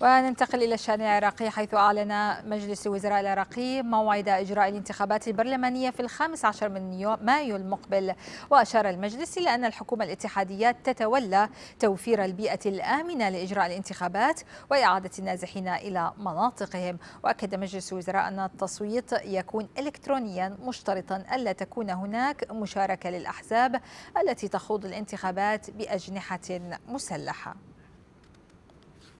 وننتقل إلى الشأن العراقي حيث أعلن مجلس الوزراء العراقي موعد إجراء الانتخابات البرلمانية في الخامس عشر من مايو المقبل. وأشار المجلس إلى أن الحكومة الاتحادية تتولى توفير البيئة الآمنة لإجراء الانتخابات وإعادة النازحين إلى مناطقهم. وأكد مجلس الوزراء أن التصويت يكون إلكترونيا مشترطا ألا تكون هناك مشاركة للأحزاب التي تخوض الانتخابات بأجنحة مسلحة.